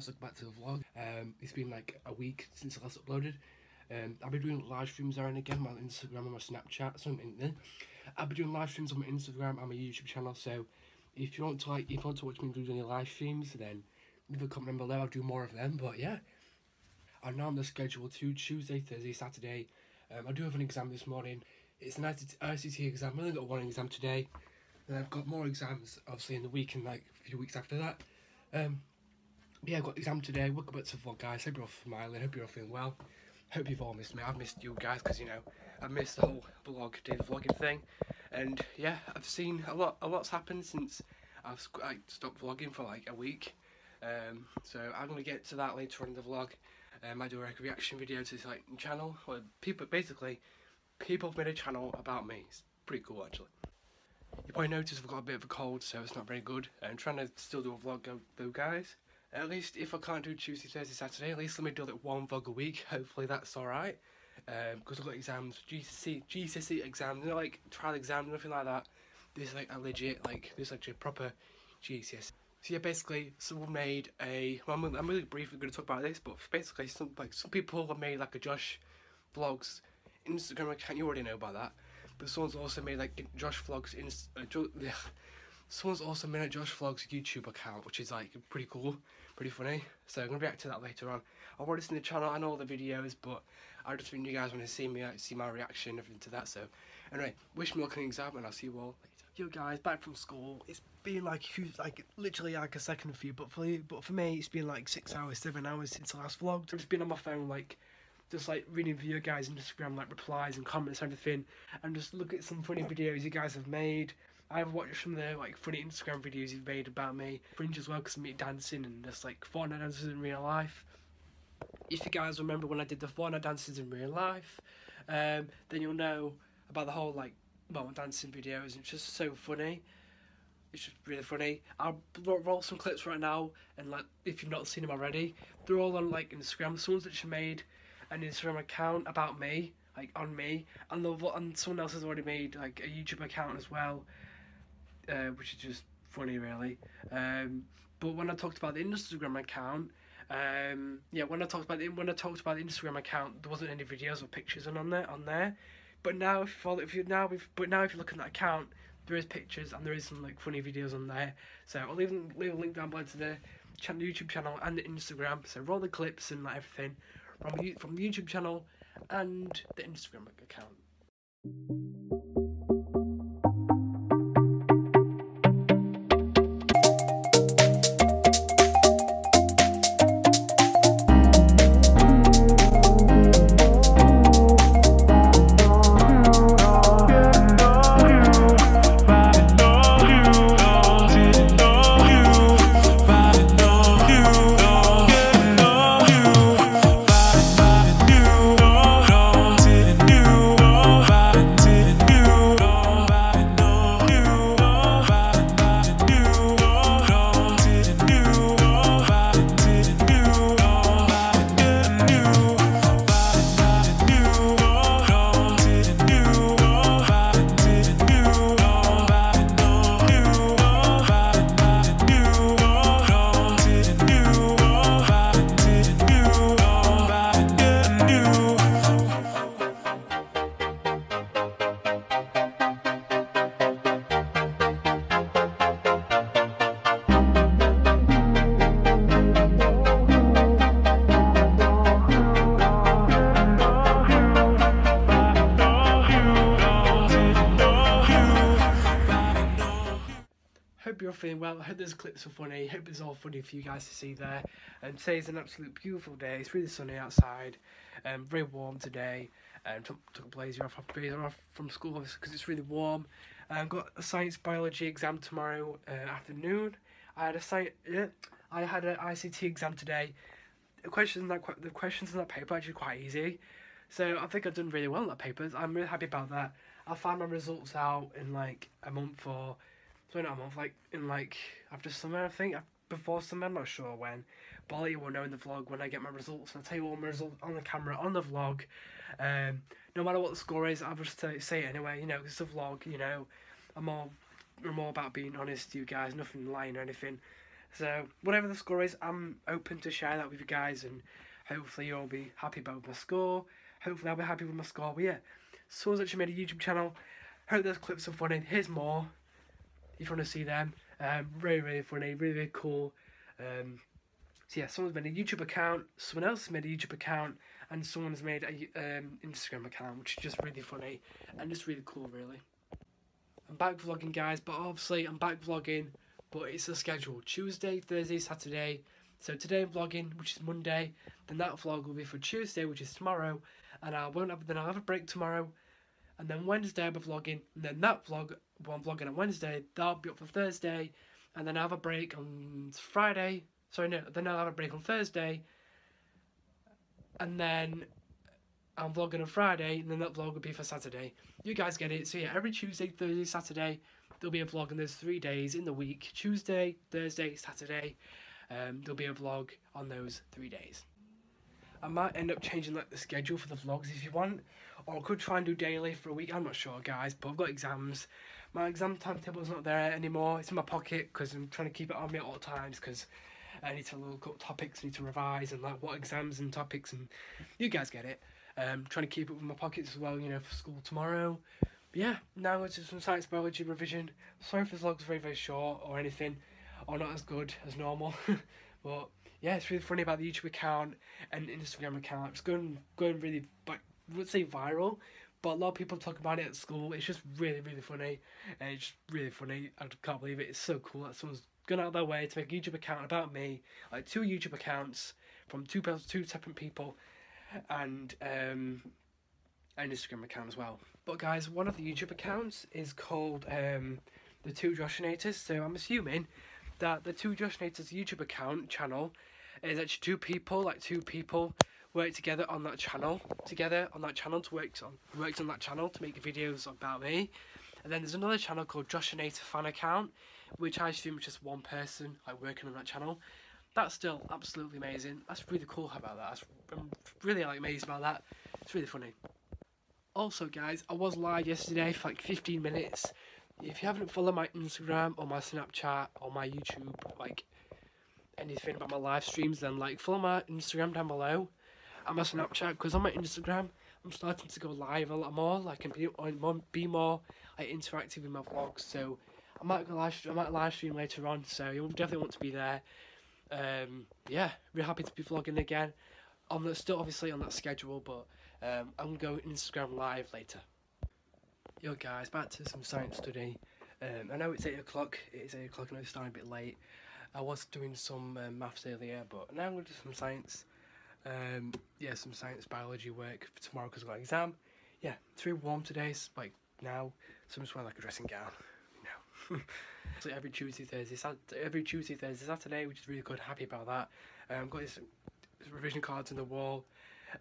guys, welcome back to the vlog. Um, it's been like a week since I last uploaded. Um, I'll be doing live streams there and again on my Instagram and my Snapchat. Something. I'll be doing live streams on my Instagram and my YouTube channel. So if you want to like, if you want to watch me do any live streams, then leave a comment below. I'll do more of them. But yeah, I'm now on the schedule to Tuesday, Thursday, Saturday. Um, I do have an exam this morning. It's an ICT exam. I've only got one exam today. And I've got more exams obviously in the week and like a few weeks after that. Um, yeah, I've got exam today. Welcome back to the vlog, guys. Hope you're all smiling. Hope you're all feeling well. Hope you've all missed me. I've missed you guys because you know I've missed the whole vlog, daily vlogging thing. And yeah, I've seen a lot. A lot's happened since I've stopped vlogging for like a week. Um, so I'm gonna get to that later on in the vlog. Um, I do a reaction video to this like channel where people basically people have made a channel about me. It's pretty cool actually. You probably noticed I've got a bit of a cold, so it's not very good. I'm trying to still do a vlog though, guys. At least if I can't do Tuesday, Thursday, Saturday, at least let me do like one vlog a week. Hopefully that's alright. Because um, I've got exams, GCSE, GCSE exams, you know, like trial exams, nothing like that. This is like a legit, like, this is like a proper GCSE. So yeah, basically, someone made a. Well, I'm, I'm really briefly going to talk about this, but basically, some like some people have made like a Josh Vlogs Instagram account. You already know about that but someone's also made like Josh Vlogs in uh. someone's also made a Josh Vlogs YouTube account, which is like pretty cool, pretty funny. So I'm gonna react to that later on. I've already seen the channel, know all the videos, but I just think you guys want to see me, see my reaction, everything to that. So anyway, wish me luck in the exam, and I'll see you all later. Yo guys, back from school. It's been like like literally like a second for you, but for you, but for me, it's been like six hours, seven hours since I last vlogged. I've just been on my phone like just like reading for your guys' Instagram like replies and comments and everything, and just look at some funny videos you guys have made. I've watched some of the like funny Instagram videos you've made about me, Fringe as well, because me dancing and just like Fortnite dances in real life. If you guys remember when I did the Fortnite dances in real life, um, then you'll know about the whole like well dancing videos. It's just so funny. It's just really funny. I'll roll some clips right now, and like if you've not seen them already, they're all on like Instagram. Someone's that she made an Instagram account about me, like on me, and the and someone else has already made like a YouTube account as well, uh, which is just funny really. Um, but when I talked about the Instagram account, um, yeah, when I talked about the, when I talked about the Instagram account, there wasn't any videos or pictures on there on there. But now if you follow, if you now if but now if you look at that account, there is pictures and there is some like funny videos on there. So I'll leave leave a link down below to the channel, YouTube channel and the Instagram. So roll the clips and like everything from, from the YouTube channel and the Instagram account. You're feeling well. I hope those clips are funny. Hope it's all funny for you guys to see there. And today's an absolute beautiful day. It's really sunny outside. Um, very warm today. Um, took, took a blazer off, blazer off from school obviously because it's really warm. I've um, got a science biology exam tomorrow uh, afternoon. I had a science, I had an ICT exam today. The questions in that the questions in that paper are actually quite easy. So I think I've done really well in that paper. I'm really happy about that. I'll find my results out in like a month or so a month, like in like after summer, I think before summer. I'm not sure when, but I'll let you all know in the vlog when I get my results. and I'll tell you all my results on the camera on the vlog. Um, no matter what the score is, I'll just say it anyway. You know, it's a vlog. You know, I'm all I'm all about being honest to you guys. Nothing lying or anything. So whatever the score is, I'm open to share that with you guys, and hopefully you'll be happy about my score. Hopefully I'll be happy with my score. But yeah, Someone's actually made a YouTube channel. Hope those clips are funny. Here's more. If you want to see them, um, really really funny, really really cool. Um, so yeah, someone's made a YouTube account, someone else made a YouTube account, and someone's made a um, Instagram account, which is just really funny and just really cool, really. I'm back vlogging, guys, but obviously I'm back vlogging, but it's a schedule: Tuesday, Thursday, Saturday. So today I'm vlogging, which is Monday. Then that vlog will be for Tuesday, which is tomorrow, and I won't have. Then I'll have a break tomorrow, and then Wednesday I'll be vlogging, and then that vlog, one vlogging on Wednesday, that'll be up for Thursday, and then I'll have a break on Friday, Sorry, no. Then I'll have a break on Thursday, and then I'm vlogging on Friday, and then that vlog will be for Saturday. You guys get it. So yeah, every Tuesday, Thursday, Saturday, there'll be a vlog, and there's three days in the week: Tuesday, Thursday, Saturday. Um, there'll be a vlog on those three days. I might end up changing like the schedule for the vlogs if you want, or I could try and do daily for a week. I'm not sure, guys, but I've got exams. My exam timetable's not there anymore. It's in my pocket because I'm trying to keep it on me at all times because I need to look up topics, need to revise, and like what exams and topics, and you guys get it. Um, trying to keep it with my pockets as well, you know, for school tomorrow. But yeah, now it's some science biology revision. Sorry if this vlog's very, very short or anything, or not as good as normal. but yeah, it's really funny about the YouTube account and Instagram account. It's going going really, I would say viral, but a lot of people talk about it at school. It's just really, really funny, and it's really funny. I can't believe it. It's so cool that someone's gone out of their way to make a YouTube account about me, like two YouTube accounts from two two separate people, and um, an Instagram account as well. But guys, one of the YouTube accounts is called um, the Two Joshinators. So I'm assuming that the Two Joshinators YouTube account channel is actually two people, like two people work together on that channel, together on that channel to work on worked on that channel to make videos about me. And then there's another channel called Joshinator Fan Account, which I assume is just one person like working on that channel. That's still absolutely amazing. That's really cool about that. That's, I'm really like amazed about that. It's really funny. Also, guys, I was live yesterday for like 15 minutes. If you haven't followed my Instagram or my Snapchat or my YouTube, like anything about my live streams, then like follow my Instagram down below and my Snapchat because on my Instagram I'm starting to go live a lot more, like and be, be more like interactive with my vlogs. So I might go live. I might live stream later on, so you'll definitely want to be there. Um, yeah, really happy to be vlogging again. On the still obviously on that schedule, but um, I'm going Instagram live later. Yo guys, back to some science study. Um, I know it's eight o'clock. It is eight o'clock. I know it's starting a bit late. I was doing some um, maths earlier, but now I'm going to do some science. Um, yeah, some science biology work for tomorrow because I've got an exam. Yeah, it's really warm today. It's like now, so I'm just wearing like a dressing gown so every Tuesday, Thursday, Saturday, every Tuesday, Thursday, Saturday, which is really good. Happy about that. Um, got this, this revision cards on the wall.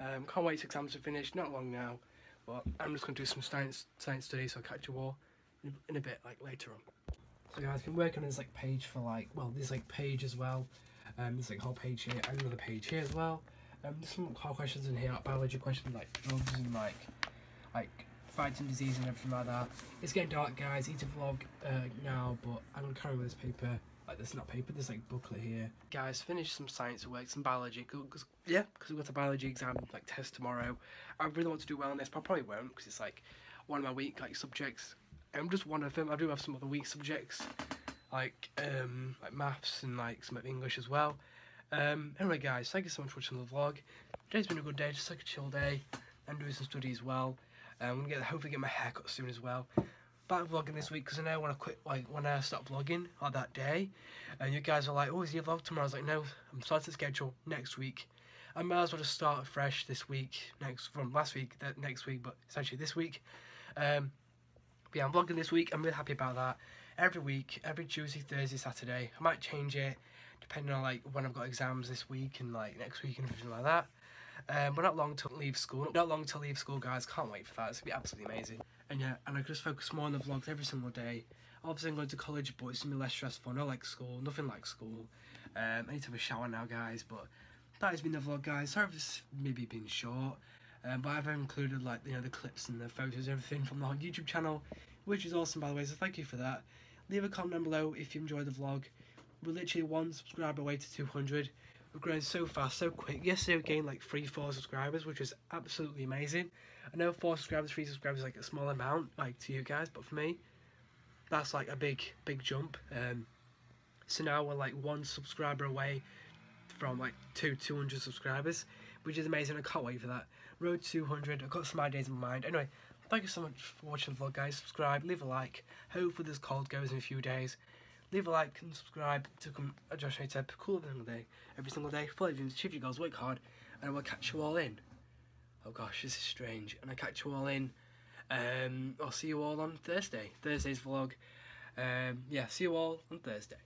Um, can't wait to exams to finish. Not long now, but I'm just gonna do some science science studies. So I'll catch you all in, in a bit, like later on. So guys, I've been working on this like page for like well, this like page as well. Um, there's like whole page here and another page here as well. Um, there's some hard questions in here, biology questions like drugs and like like fighting disease and everything like that. It's getting dark, guys. Need to vlog uh, now, but I'm gonna carry with this paper. Like this, not paper. This like booklet here. Guys, finish some science work, some biology. Cause yeah, because we've got a biology exam like test tomorrow. I really want to do well on this, but I probably won't because it's like one of my weak like subjects. I'm just one of them. I do have some other weak subjects like um like maths and like some of English as well. Um, anyway, guys, thank you so much for watching the vlog. Today's been a good day, just like a chill day, and doing some study as well. Um, I'm gonna get hopefully get my hair cut soon as well. Back vlogging this week because I know when I quit, like when I stop vlogging on that day, and you guys are like, "Oh, is your vlog tomorrow?" I was like, "No, I'm starting to schedule next week." I might as well just start fresh this week, next from last week, that next week, but essentially this week. Um, yeah, I'm vlogging this week. I'm really happy about that. Every week, every Tuesday, Thursday, Saturday. I might change it depending on like when I've got exams this week and like next week and everything like that. Um, we're not long to leave school. Not long to leave school, guys. Can't wait for that. It's gonna be absolutely amazing. And yeah, and I just focus more on the vlogs every single day. Obviously, I'm going to college, but it's gonna be less stressful. Not like school. Nothing like school. Um, I need to have a shower now, guys. But that has been the vlog, guys. Sorry if it's maybe been short. Um, but I've included like you know the clips and the photos, everything from the whole YouTube channel, which is awesome by the way. So thank you for that. Leave a comment down below if you enjoyed the vlog. We're literally one subscriber away to 200. We're growing so fast, so quick. Yesterday we gained like three, four subscribers, which was absolutely amazing. I know four subscribers, three subscribers is like a small amount, like to you guys, but for me, that's like a big, big jump. Um, so now we're like one subscriber away from like two, 200 subscribers, which is amazing. I can't wait for that. Road 200. I've got some ideas in mind. Anyway, thank you so much for watching the vlog, guys. Subscribe, leave a like. Hopefully this cold goes in a few days. Leave a like and subscribe to come a Josh Tip. Cool every single day. Every single day. Follow dreams, achieve your goals, work hard, and I will catch you all in. Oh gosh, this is strange. And I catch you all in. Um, I'll see you all on Thursday. Thursday's vlog. Um, yeah, see you all on Thursday.